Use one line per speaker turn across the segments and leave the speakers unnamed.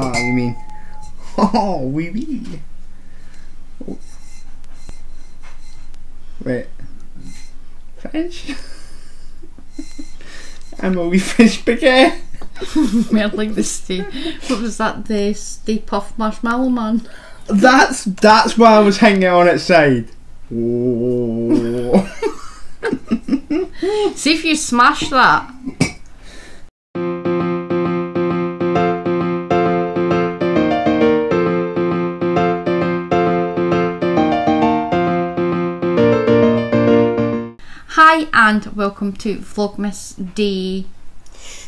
Oh, you mean? Oh, wee wee. Oh. Wait. French? I'm a wee French baguette.
Like the stay. What was that? The Stay Puff Marshmallow Man.
That's that's why I was hanging on its side.
See if you smash that. And welcome to Vlogmas Day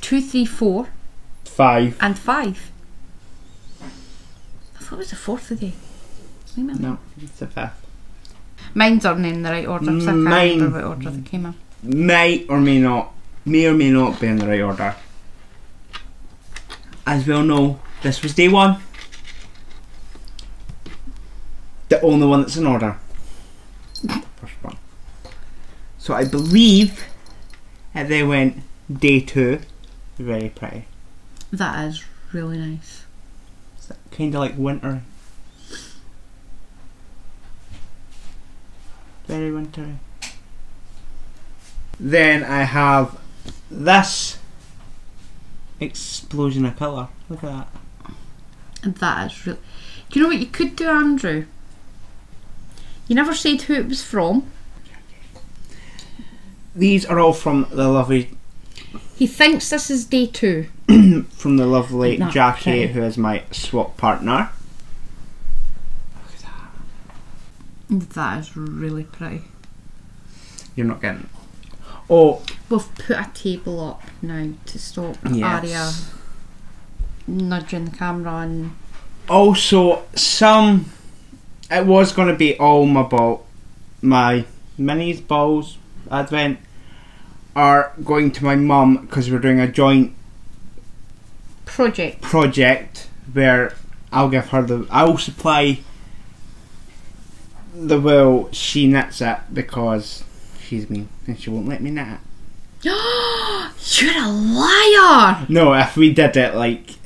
234
Five.
and 5. I thought it was the fourth of the day. Wait a minute.
No, it's a fifth.
Mine's aren't in the right order, so I can't
Mine-
remember what order they came in.
May or may not, may or may not be in the right order. As we all know, this was day one. The only one that's in order. First one. So I believe that they went day two. Very pretty.
That is really nice.
It's Kind of like winter. Very wintry. Then I have this explosion of colour. Look at that.
And that is really. Do you know what you could do, Andrew? You never said who it was from.
These are all from the lovely
He thinks this is day two.
from the lovely Jackie,
pretty.
who is my swap partner.
That is really pretty.
You're not getting. Oh,
We've put a table up now to stop
Yes.
Arya nudging the camera and
also some. It was going to be all my ball, my minis balls advent are going to my mum because we're doing a joint
project.
project where I'll give her the I'll supply the wool she knits it because she's me and she won't let me knit it.
You're a liar!
No, if we did it like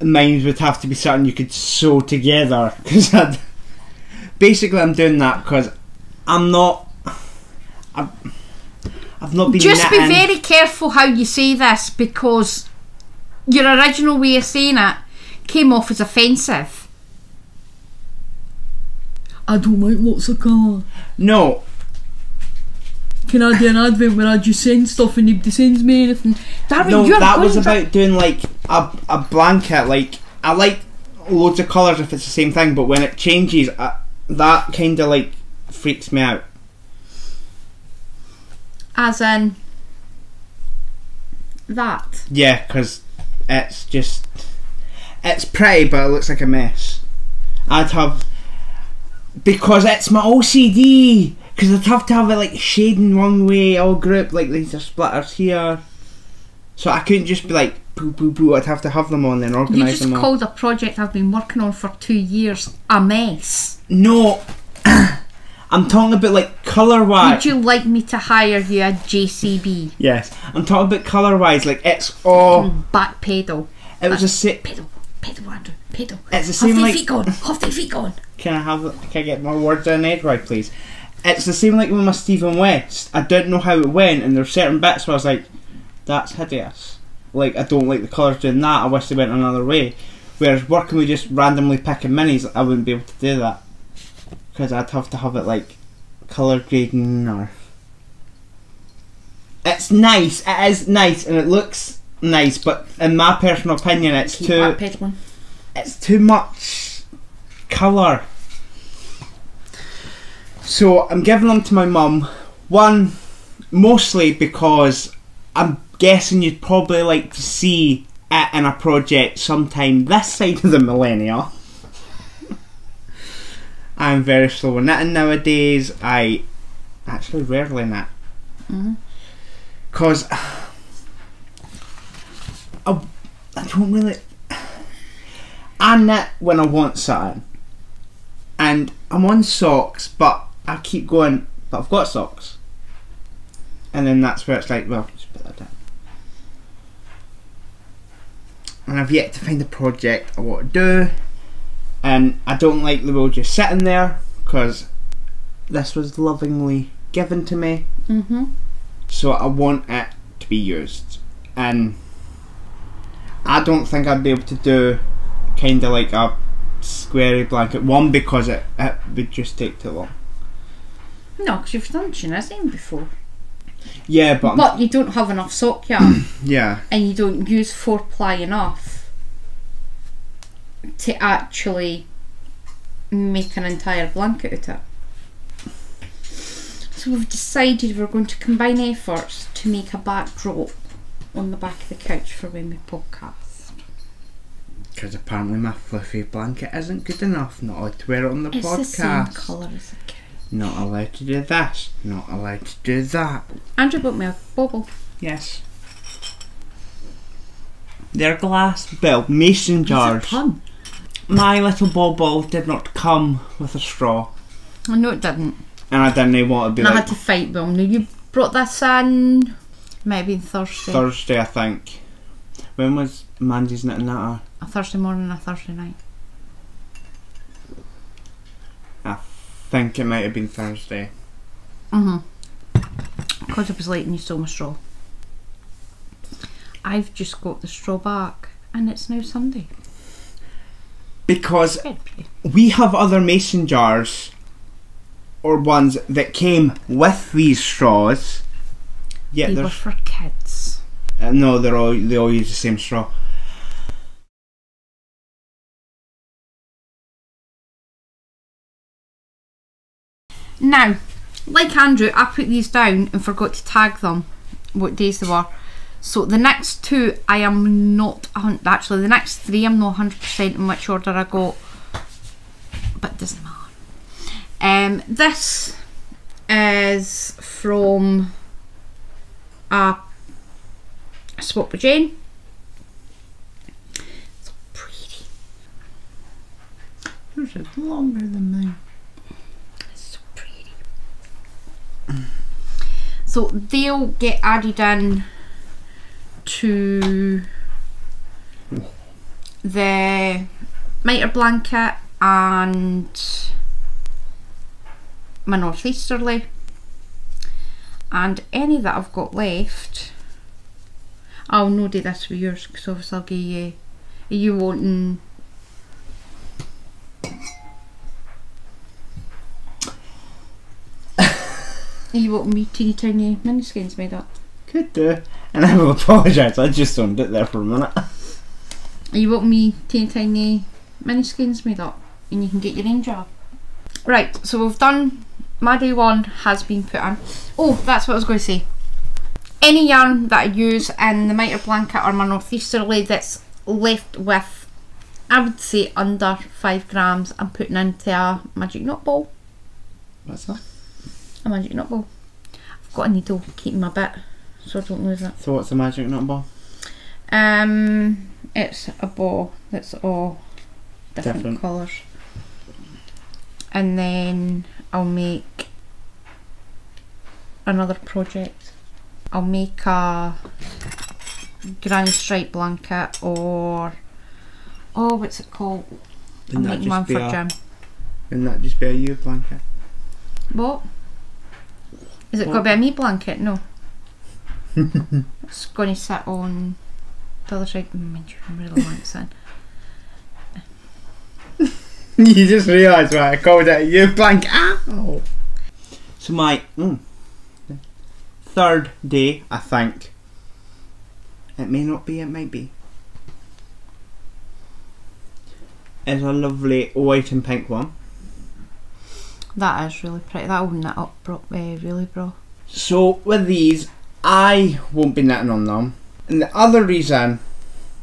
mines would have to be something you could sew together because basically I'm doing that because I'm not I've, I've not been
Just be
knitting.
very careful how you say this because your original way of saying it came off as offensive. I don't like lots of colour.
no
Can I do an advent where I just send stuff and nobody sends me anything? Darren,
no
you're
that was
going to-
about doing like a, a blanket like I like loads of colours if it's the same thing but when it changes uh, that kind of like freaks me out
As in that.
yeah because it's just it's pretty but it looks like a mess I'd have because it's my OCD because I'd have to have it like shading one way all grouped like these are splitters here so I couldn't just be like boo boo boo I'd have to have them on then
You
organise
just
them all
called a project I've been working on for two years a mess.
No, I'm talking about like colour wise.
Would you like me to hire you a JCB?
Yes, I'm talking about colour wise. Like it's all.
Mm, back pedal.
It was a si-
Pedal. Pedal, Andrew. Pedal.
It's the same like.
feet gone. Have the feet gone.
Can I have? Can I get my words in edgewise, please? It's the same like with my Stephen West. I didn't know how it went, and there were certain bits where I was like, "That's hideous." Like I don't like the colours doing that. I wish they went another way. Whereas working with just randomly picking minis, I wouldn't be able to do that because I'd have to have it like colour grading or. It's nice. It is nice, and it looks nice. But in my personal opinion, it's
Keep
too it's too much colour. So I'm giving them to my mum. One, mostly because I'm guessing you'd probably like to see it in a project sometime this side of the millennia. I'm very slow in knitting nowadays. I actually rarely knit.
Mm-hmm.
Because I, I don't really. I knit when I want something. And I'm on socks, but I keep going, but I've got socks. And then that's where it's like, well, just put that down. and I've yet to find a project I want to do. And I don't like the will just sitting there because this was lovingly given to me,
Mm-hmm.
so I want it to be used. And I don't think I'd be able to do kind of like a squarey blanket one because it, it would just take too long.
No, because you've done Tunisian before.
Yeah, but,
But you don't have enough sock yarn
yeah,
and you don't use four ply enough to actually make an entire blanket out of it. So we've decided we're going to combine efforts to make a backdrop on the back of the couch for when we podcast.
because apparently my fluffy blanket isn't good enough. Not allowed to wear it on the
It's the same
podcast.
colour as the couch.
Not allowed to do this. Not allowed to do that.
Andrew bought me a bubble.
Yes. They're glass built mason
It's a
jars.
pun.
My little bauble did not come with a straw,
I know it didn't.
and I didn't want to be
And I had to fight him. Now you brought this in. Might have been Thursday.
Thursday, I think. When was Mandy's knitting that?
a Thursday morning, and a Thursday night.
I think it might have been Thursday.
Mm-hmm. Because I was late and you stole my straw. I've just got the straw back and it's now Sunday.
Because we have other mason jars or ones that came with these straws. Yeah,
they were for kids.
uh, no, they're all they all use the same straw.
Now, like Andrew, I put these down and forgot to tag them, what days they were. So the next two, I am not, actually the next three, I'm not 100% in which order I got, but it doesn't matter. Um, this is from a swap with Jane. So pretty.
Yours is longer than mine.
So pretty. So they'll get added in to the mitre blanket and my northeasterly and any that I've got left I'll no do this for yours because obviously I'll give you are you wanting you wanting me teeny tiny mini skeins made up?
Could do. And I will apologise, I just owned it there for a minute.
Are you wanting me teeny tiny mini skeins made up? And you can get your name job. Right, so we've done my day one has been put on. Oh, that's what I was going to say. Any yarn that I use in the mitre blanket or my northeasterly that's left with, I would say under five grams, I'm putting into a magic knot ball.
What's that?
A magic knot ball. I've got a needle keeping my bit so I don't lose it.
So what's the magic number?
Um, it's a ball that's all different,
Different.
colours. And then I'll make another project. I'll make a granny stripe blanket or oh, what's it called? I'll
Wouldn't that
make one for
a,
Jim.
wouldn't that just be a you blanket?
What? Is it going to be a me blanket? No. It's going to sit on the other side. Mm, Mind you, I really want it
you just realised why I called it you blank Ow! So my mm, third day, I think. It may not be, it might be. Is a lovely white and pink one.
That is really pretty. That'll knit up bro- uh, really, bro.
So with these, I won't be knitting on them. And the other reason,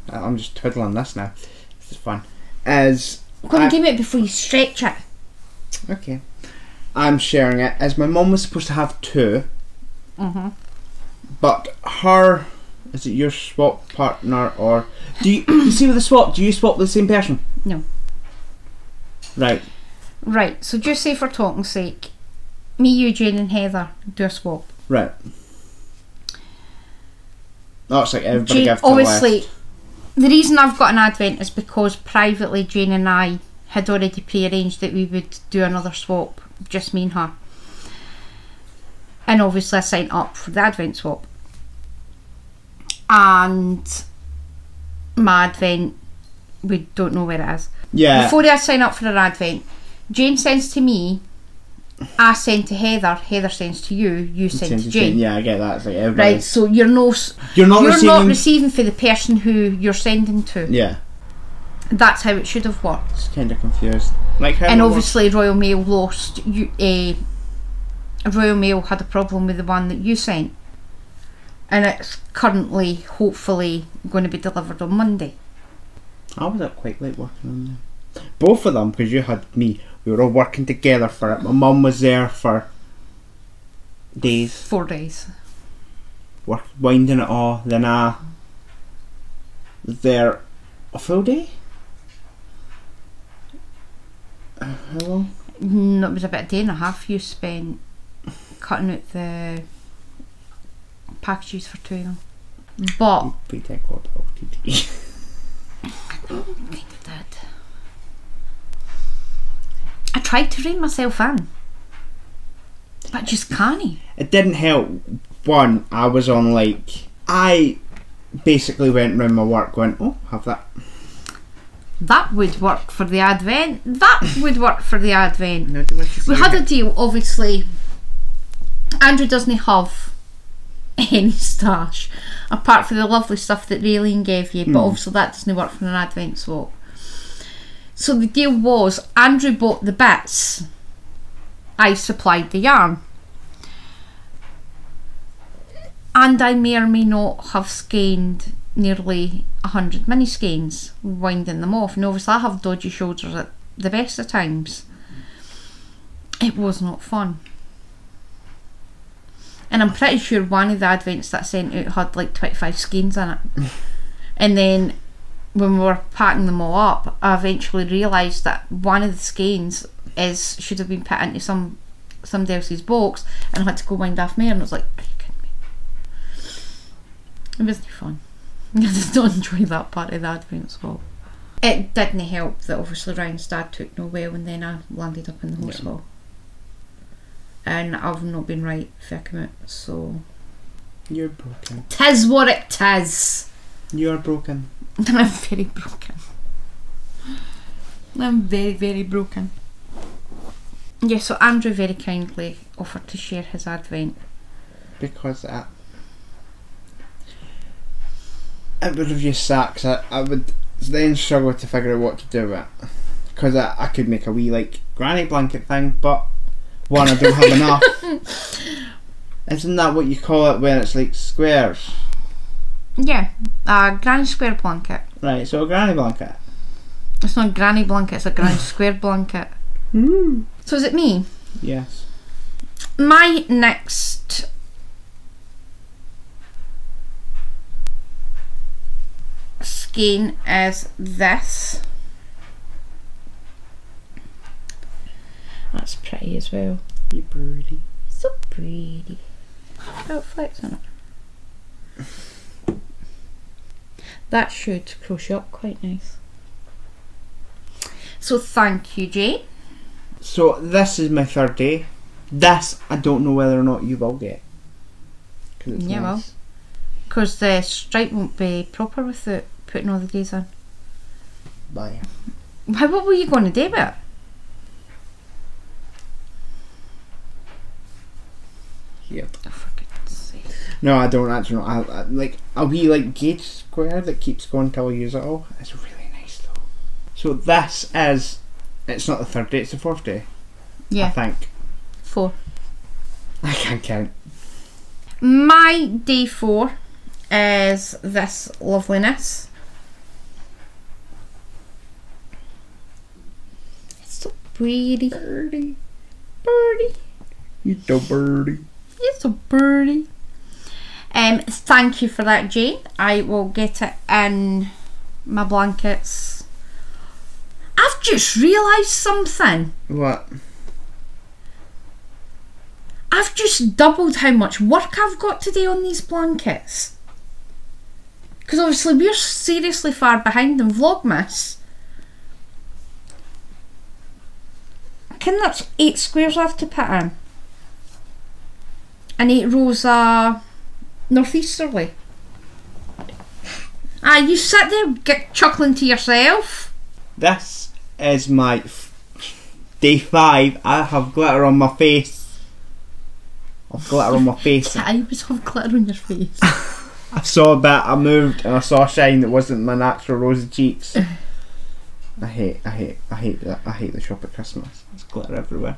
I'm just twiddling this now. This is fun. Is
I'm
I-
give it before you stretch it.
okay. I'm sharing it as my mum was supposed to have two,
Mm-hmm.
but her is it your swap partner or do you, you see with the swap? Do you swap with the same person?
No.
Right.
Right, so just say for talking's sake, me, you, Jane, and Heather do a swap.
Right. It's like everybody
Jane, obviously, the reason I've got an advent is because privately Jane and I had already pre-arranged that we would do another swap, just me and her. And obviously I signed up for the advent swap. And my advent, we don't know where it is.
Yeah.
Before I sign up for an advent, Jane sends to me, I send to Heather, Heather sends to you, you send
Send
to Jane.
Jane. Yeah, I get that. Like.
Right, so you're no,
You're not
you're
receiving.
not receiving for the person who you're sending to.
yeah.
That's how it should have worked.
It's kind of confused. Like how
and obviously Royal Mail lost you a Royal Mail had a problem with the one that you sent and it's currently hopefully going to be delivered on Monday
I was up quite late working on them. Both of them, because you had me. We were all working together for it. My mum was there for days,
four days
work, winding it all. Then I was there a full day. How long?
Mm, it was about a day and a half you spent cutting out the packages for two of them but
We take what LTD.
I think I did I tried to rein myself in but just can't
it didn't help. One, I was on like I basically went round my work, went, oh, have that.
That would work for the advent. That would work for the advent.
No, do you want to see
We had
it?
a deal, obviously. Andrew doesn't have any stash apart from the lovely stuff that Raylene gave you, but hmm. obviously that doesn't work for an advent swap. So the deal was Andrew bought the bits, I supplied the yarn. And I may or may not have skeined nearly a hundred mini skeins, winding them off. And obviously I have dodgy shoulders at the best of times. It was not fun. And I'm pretty sure one of the advents that I sent out had like 25 skeins in it. and then when we were packing them all up, I eventually realised that one of the skeins is should have been put into some somebody else's box and I had to go wind off me and I was like, Are you kidding me? It wasn't fun. I just don't enjoy that part of the advent swap. It didn't help that obviously Ryan's dad took no well and then I landed up in the hospital. And I've not been right for a commute, so
You're broken.
tis what it tis.
You're broken.
I'm very broken. I'm very, very broken. Yeah, so Andrew very kindly offered to share his advent.
Because I. It would have just sucked. I, I would then struggle to figure out what to do with it. Because I, I could make a wee, like, granny blanket thing, but one, I don't have enough. Isn't that what you call it when it's like squares?
Yeah, a granny square blanket.
Right, so a granny blanket.
It's not a granny blanket, it's a granny square blanket.
Mm.
So is it me?
Yes.
My next skein is this. That's pretty as well.
You're pretty.
So pretty. Got flex on it. That should crochet up quite nice. So thank you, Jane.
So this is my third day. This I don't know whether or not you will get. 'Cause it's
Yeah, well. Because the stripe won't be proper without putting all the days on.
Bye.
Why? what were you going to do about? it?
Here.
Oh, for goodness sake.
No, I don't actually know. I, I, like a wee like gauge square that keeps going till I use it all. It's really nice though. So this is. It's not the third day. It's the fourth day.
Yeah.
I think.
four.
I can't count.
My day four is this loveliness. It's so pretty.
Birdie.
Birdie.
You do birdie.
It's a birdie. Um, thank you for that, Jane. I will get it in my blankets. I've just realised something.
What?
I've just doubled how much work I've got to do on these blankets. Because obviously we're seriously far behind in Vlogmas. I Can that's eight squares I have to put in? And eight rows are northeasterly. Ah, you sit there get chuckling to yourself.
This is my f- day five. I have glitter on my face. I've glitter on my face.
I was have glitter on your face.
I saw a bit, I moved, and I saw a shine that wasn't my natural rosy cheeks. I hate, I hate, I hate that. I hate the shop at Christmas. There's glitter everywhere.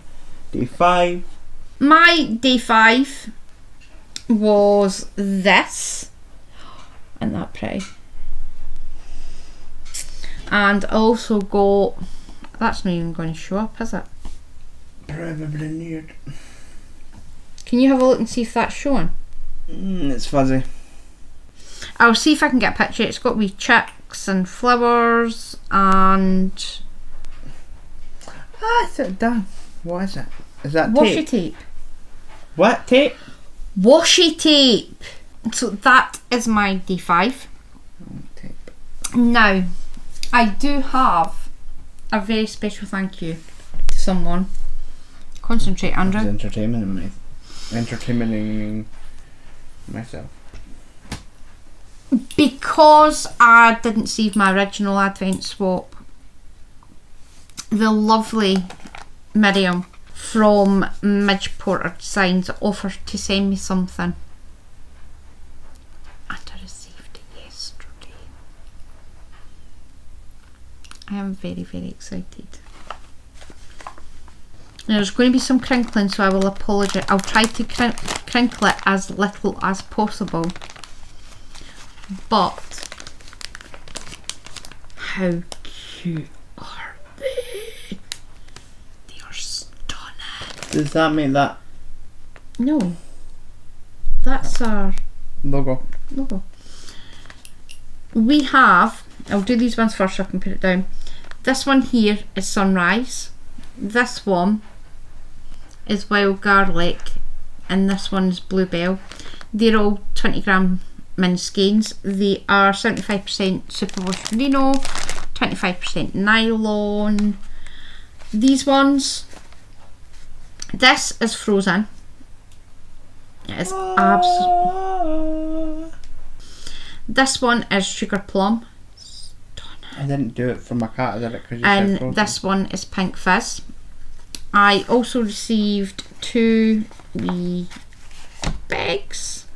Day five.
My day five was this. And that pretty. And I also got that's not even going to show up, is it?
Probably nude.
Can you have a look and see if that's showing?
Mm, it's fuzzy.
I'll see if I can get a picture. It's got wee chicks and flowers and
Ah, it's it done. What is it? Is that
washi
tape?
tape.
What tape?
Washi tape. So that is my D5.
Tape.
Now, I do have a very special thank you to someone. Concentrate,
It's
Andrew.
entertainment me. Entertaining myself.
Because I didn't save my original Advent swap, the lovely Miriam from Midge Porter Signs offered to send me something. And I received it yesterday. I am very, very excited. Now, there's going to be some crinkling, so I will apologise. I'll try to crin- crinkle it as little as possible. But how cute are they? They are stunning.
Does that mean that
No, that's our
logo?
logo. We have. I'll do these ones first so I can put it down. This one here is sunrise. This one is wild garlic, and this one is bluebell. They're all 20 gram min skeins. They are 75% superwash merino, 25% nylon. These ones. This is frozen. It is absolutely. This one is sugar plum.
I didn't do it for my cat, I did it because you said
and
frozen.
this one is pink fizz. I also received two wee bags.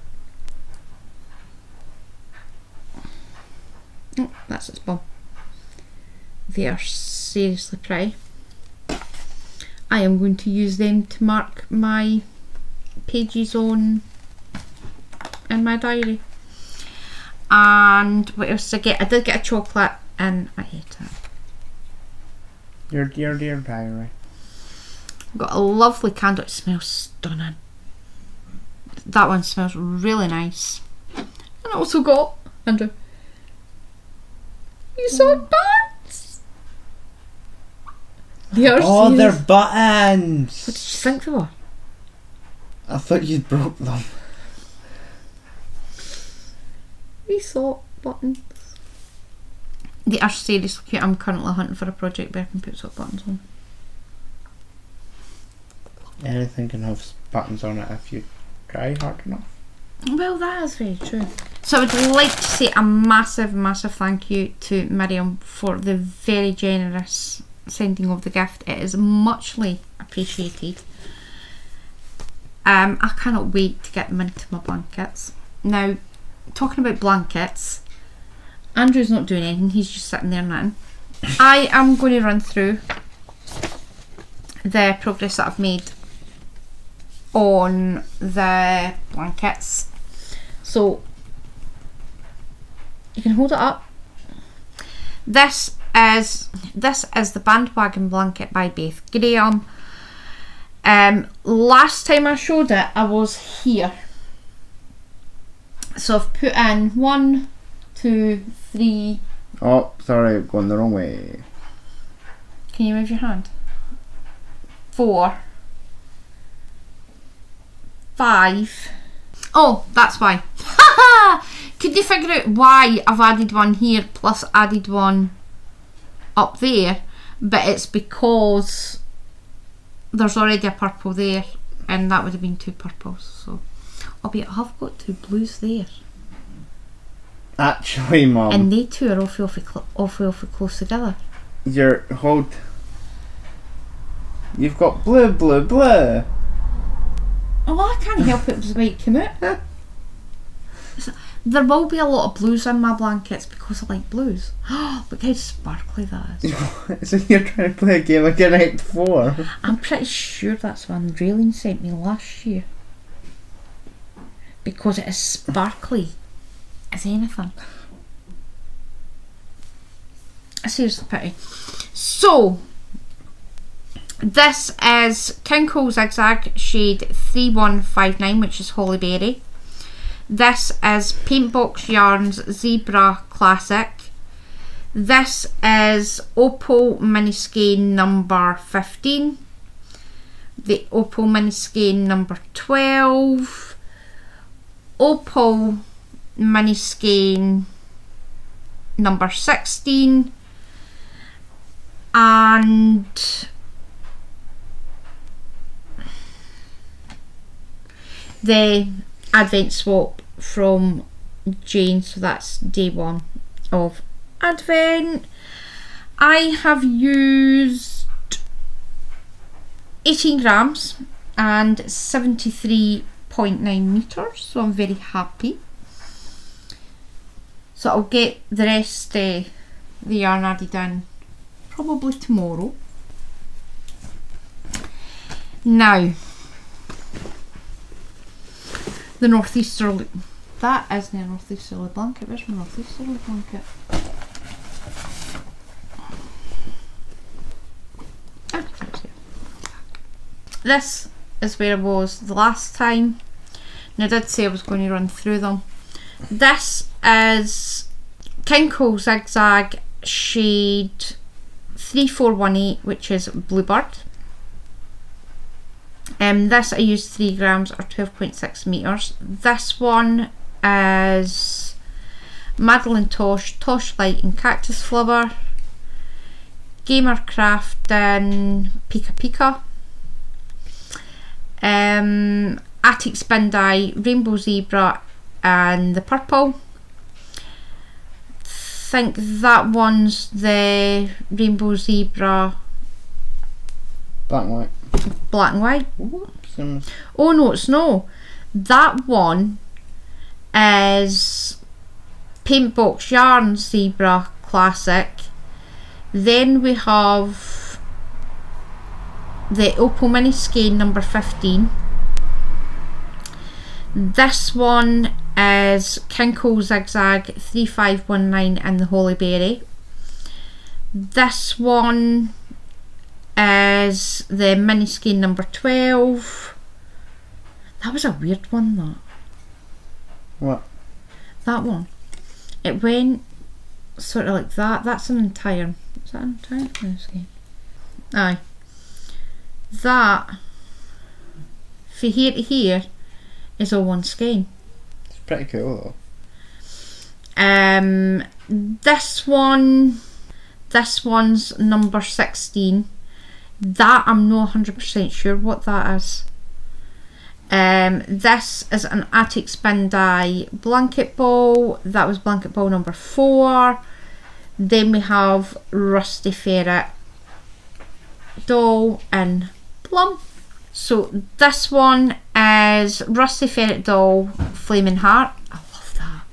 Oh, that's its bum. They are seriously pretty. I am going to use them to mark my pages on in my diary. And what else did I get? I did get a chocolate and I hate it.
Your dear, dear diary.
Got a lovely candle. It smells stunning. That one smells really nice. And I also got Andrew. You saw mm. buttons. They are
Oh,
serious.
they're buttons.
What did you think they were?
I thought you'd broke them.
We saw buttons. They are seriously cute. I'm currently hunting for a project where I can put sock buttons on.
Anything can have buttons on it if you try hard enough.
Well, that is very true. So I would like to say a massive, massive thank you to Miriam for the very generous sending of the gift. It is muchly appreciated. Um, I cannot wait to get them into my blankets. Now, talking about blankets, Andrew's not doing anything, he's just sitting there now. I am going to run through the progress that I've made on the blankets. So you can hold it up. This is this is the bandwagon blanket by Beth Graham. Um, last time I showed it, I was here. So I've put in one, two, three.
Oh, sorry, going the wrong way.
Can you move your hand? Four. Five. Oh, that's why. Could you figure out why I've added one here plus added one up there? But it's because there's already a purple there, and that would have been two purples. So, oh, albeit I have got two blues there,
Actually, mum,
and they two are awfully, awfully, cl- awfully, awfully close together.
you're hold. You've got blue, blue, blue.
Oh, I can't help it. It was the way it came out. There will be a lot of blues in my blankets because I like blues. Look how sparkly that is.
so you're trying to play a game like a night before.
I'm pretty sure that's one Raylene sent me last year. Because it is sparkly as anything. Seriously pretty. So, this is King Cole Zigzag shade 3159, which is Holly Berry. This is Paintbox Yarns Zebra Classic. This is Opal Mini Skein number 15. The Opal Mini Skein number 12. Opal Mini Skein number 16. And the Advent swap from Jane, so that's day one of Advent. I have used 18 grams and 73.9 meters, so I'm very happy. So I'll get the rest uh, the yarn added in probably tomorrow. Now, the northeasterly. That isn't a northeasterly blanket. Where's my northeasterly blanket? This is where I was the last time. And I did say I was going to run through them. This is King Cole Zigzag shade 3418, which is Bluebird. Um, this I used 3 grams or 12.6 metres. This one is Madeline Tosh, Tosh Light and Cactus Flubber, Gamer Crafting Pika Pika. Um, Attic Spin Dye, Rainbow Zebra and the purple. I think that one's the Rainbow Zebra
Black and white.
black and white. Oh no, it's no. That one is Paintbox Yarn Zebra Classic. Then we have the Opal Mini Skein number 15. This one is King Cole Zigzag 3519 and the Holly Berry. This one is the mini skein number 12. That was a weird one, that.
what?
That one. It went sort of like that. That's an entire. Is that an entire mini skein? Aye. That, from here to here, is all one skein.
It's pretty cool though.
Um, this one, this one's number 16. That I'm not 100% sure what that is. Um, this is an Attic Spin Dye blanket ball. That was blanket ball number 4. Then we have Rusty Ferret doll in plum. So this one is Rusty Ferret doll Flaming Heart. I love that.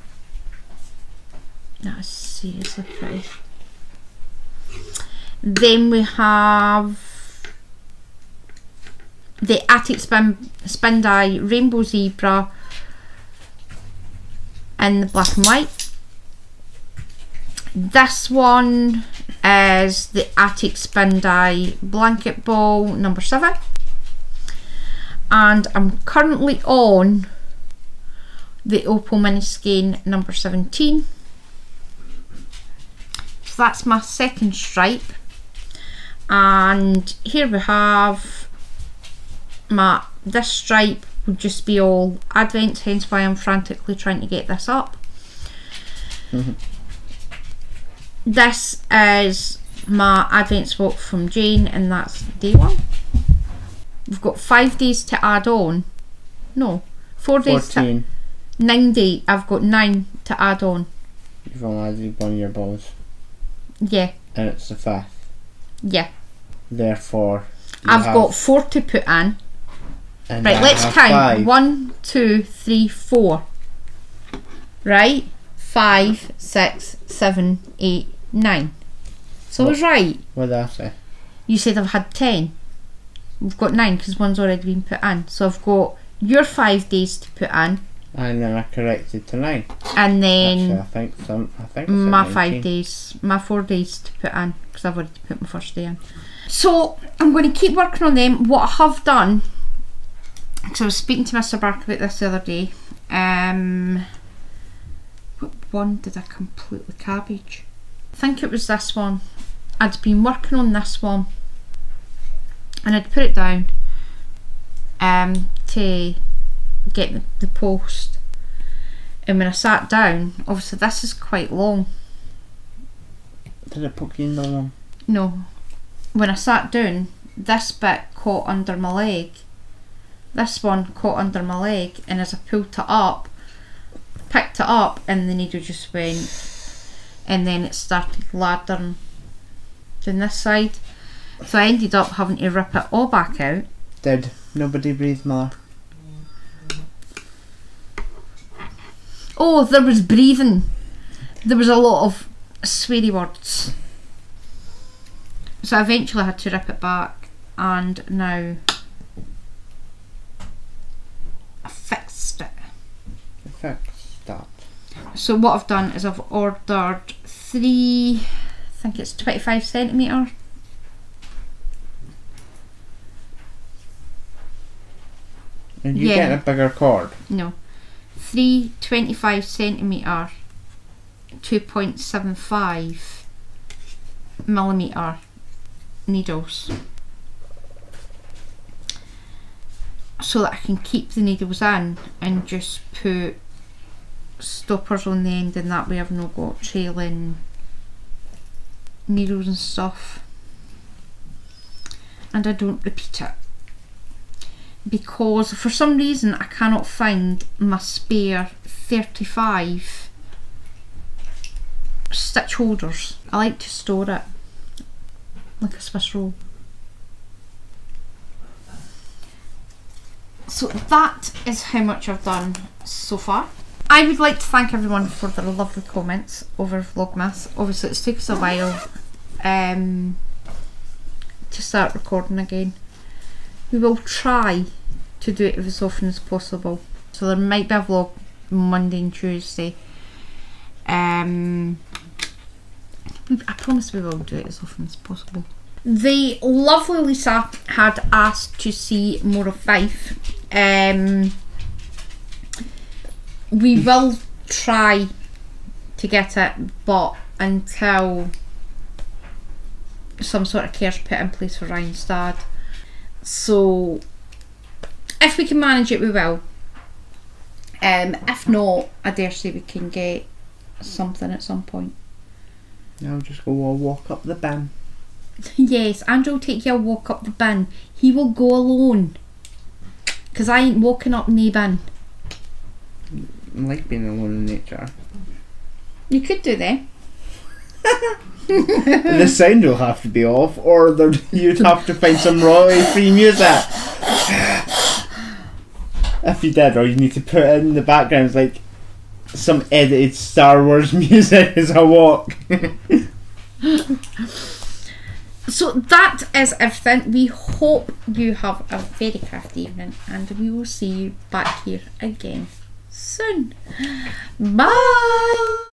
That is seriously pretty. Then we have the Attic Spin, Dye Rainbow Zebra in the black and white. This one is the Attic Spin Dye Blanket Ball number 7. And I'm currently on the Opal Mini Skein number 17. So that's my second stripe. And here we have my this stripe would just be all advent, hence why I'm frantically trying to get this up. Mm-hmm. this is my advent swap from Jane, and that's day one. We've got five days to add on. No, four days to
14.
nine day. I've got nine to add on.
You've only added one of your balls.
Yeah,
And it's the fifth.
yeah.
Therefore,
I've got four to put in.
And
Right, let's count.
five.
One, two, three, four. Right? Five, six, seven, eight, nine. So I was right.
What did I say?
You said I've had ten. We've got nine because one's already been put in. So I've got your five days to put in,
And then I corrected to nine.
and then Actually,
I think some. I think
my
19.
five days, my four days to put in because I've already put my first day in. So I'm going to keep working on them. What I have done, because I was speaking to Mr. Bark about this the other day. Um, what one did I completely cabbage? I think it was this one. I'd been working on this one, and I'd put it down um, to get the, the post. And when I sat down, obviously this is quite long.
Did it poke you in the one?
No. When I sat down, this bit caught under my leg. This one caught under my leg, and as I pulled it up, picked it up, and the needle just went, and then it started laddering down this side. So I ended up having to rip it all back out.
Did nobody breathed, more?
Oh, there was breathing. There was a lot of sweary words. So I eventually had to rip it back, and now I fixed it.
That.
So what I've done is I've ordered three, I think it's 25 centimetre.
And you
Yeah.
getting a bigger cord?
No, three 25 centimetre, 2.75 millimetre needles. So that I can keep the needles in and just put stoppers on the end, and that way I've not got trailing needles and stuff. And I don't repeat it because for some reason I cannot find my spare 35 stitch holders. I like to store it like a Swiss roll. So that is how much I've done so far. I would like to thank everyone for their lovely comments over Vlogmas. Obviously it's took us a while um, to start recording again. We will try to do it as often as possible. So there might be a vlog Monday and Tuesday. Um, I promise we will do it as often as possible. The lovely Lisa had asked to see more of Fife. Um, we will try to get it, but until some sort of care's put in place for Ryan's dad. So if we can manage it, we will. Um, if not, I dare say we can get something at some point.
Now just go all walk up the bin.
yes, Andrew will take you a walk up the bin. He will go alone. Because I ain't walking up the bin.
I like being alone in nature.
You could do that.
the sound will have to be off, or there, you'd have to find some royalty-free music. if you did, or you need to put in the background like some edited Star Wars music as I walk.
So that is everything. We hope you have a very crafty evening and we will see you back here again soon. Bye!